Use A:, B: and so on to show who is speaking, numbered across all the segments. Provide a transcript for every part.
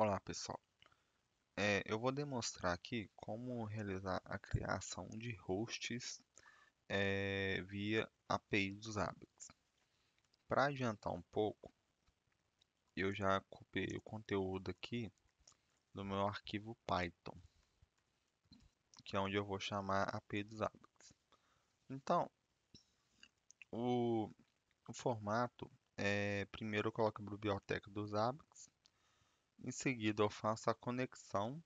A: Olá pessoal, É, eu vou demonstrar aqui como realizar a criação de hosts é, via API dos Zabbix. Para adiantar um pouco, eu já copiei o conteúdo aqui do meu arquivo Python, que é onde eu vou chamar API dos Zabbix. Então, o, o formato é, primeiro eu coloco a biblioteca dos Zabbix, em seguida, eu faço a conexão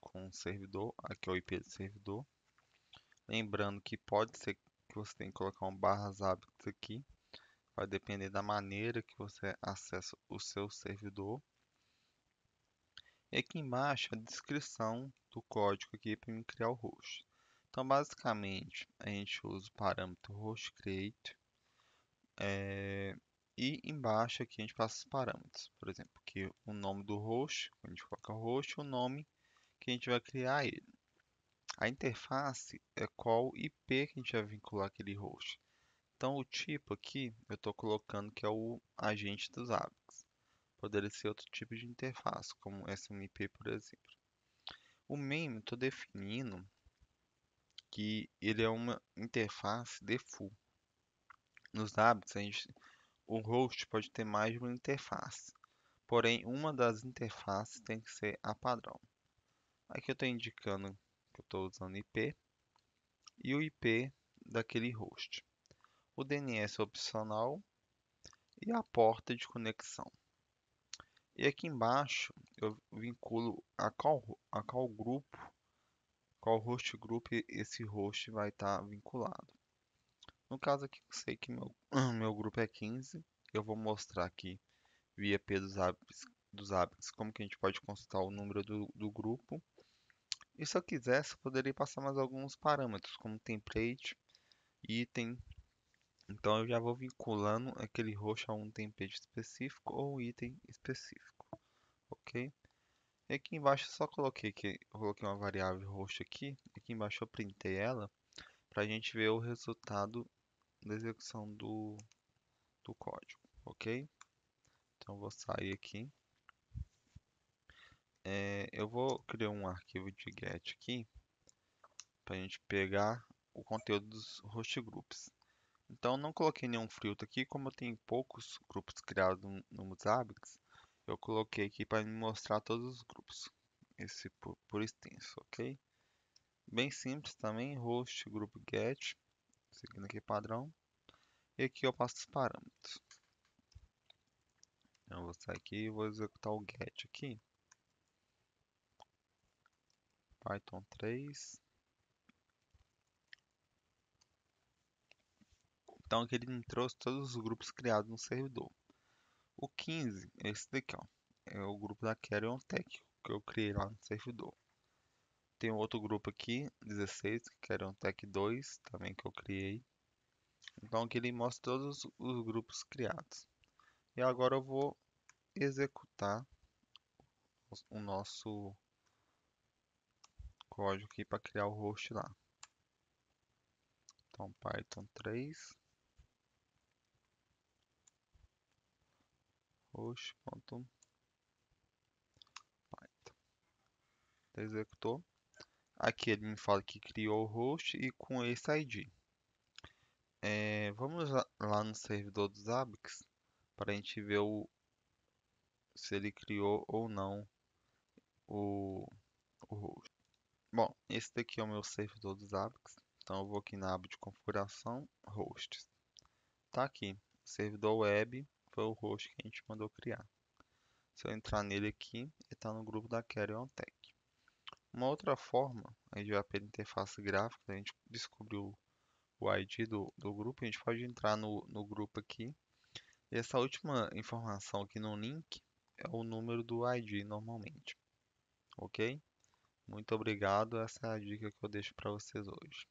A: com o servidor, aqui é o IP do servidor. Lembrando que pode ser que você tenha que colocar um barra Zabbix aqui, vai depender da maneira que você acessa o seu servidor. E aqui embaixo a descrição do código aqui para me criar o host. Então, basicamente, a gente usa o parâmetro host create é, e embaixo aqui a gente passa os parâmetros. Por exemplo, aqui o nome do host, a gente coloca host, o nome que a gente vai criar ele. A interface é qual IP que a gente vai vincular aquele host. Então o tipo aqui eu estou colocando que é o agente dos AVIX. Poderia ser outro tipo de interface, como SMIP, por exemplo. O main estou definindo que ele é uma interface default. Nos AVIX a gente o host pode ter mais de uma interface, porém uma das interfaces tem que ser a padrão. Aqui eu estou indicando que eu estou usando IP e o IP daquele host. O DNS opcional e a porta de conexão. E aqui embaixo eu vinculo a qual, a qual grupo, qual host group esse host vai estar tá vinculado. No caso aqui, eu sei que meu, meu grupo é 15. Eu vou mostrar aqui via P dos hábitos, dos hábitos como que a gente pode consultar o número do, do grupo. E se eu quisesse, eu poderia passar mais alguns parâmetros, como template, item. Então eu já vou vinculando aquele host a um template específico ou item específico. Ok? E aqui embaixo eu só coloquei que coloquei uma variável host aqui. Aqui embaixo eu printei ela para a gente ver o resultado da execução do, do código, ok? Então vou sair aqui. É, eu vou criar um arquivo de get aqui para a gente pegar o conteúdo dos host groups. Então não coloquei nenhum filtro aqui, como eu tenho poucos grupos criados no, no Zabbix, eu coloquei aqui para me mostrar todos os grupos, esse por, por extenso, ok? Bem simples também, host group get, seguindo aqui padrão. E aqui eu passo os parâmetros. Então, eu vou sair aqui e vou executar o get aqui. Python 3. Então aqui ele me trouxe todos os grupos criados no servidor. O 15 é esse daqui, ó. É o grupo da Carrion Tech que eu criei lá no servidor. Tem outro grupo aqui, 16, que era um Tech 2, também que eu criei. Então aqui ele mostra todos os grupos criados. E agora eu vou executar o nosso código aqui para criar o host lá. Então Python 3 host.python executou. Aqui ele me fala que criou o host e com esse ID. É, vamos lá no servidor dos Zabbix para a gente ver o, se ele criou ou não o, o host. Bom, esse daqui é o meu servidor dos Zabbix. Então eu vou aqui na aba de configuração, hosts. Tá aqui, servidor web foi o host que a gente mandou criar. Se eu entrar nele aqui, ele está no grupo da Carrion Tech. Uma outra forma, a gente vai pela interface gráfica, a gente descobriu o ID do, do grupo, a gente pode entrar no, no grupo aqui. E essa última informação aqui no link é o número do ID normalmente. Ok? Muito obrigado, essa é a dica que eu deixo para vocês hoje.